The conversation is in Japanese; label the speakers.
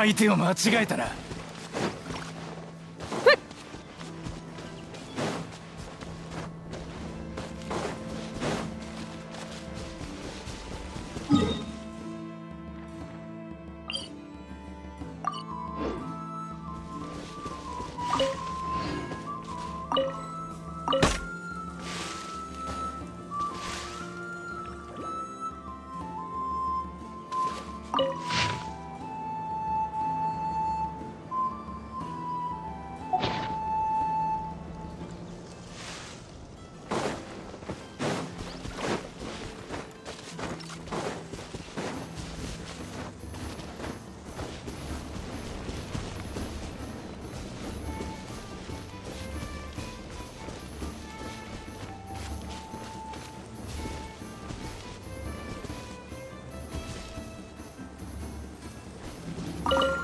Speaker 1: 相手を間違えたな you Huh!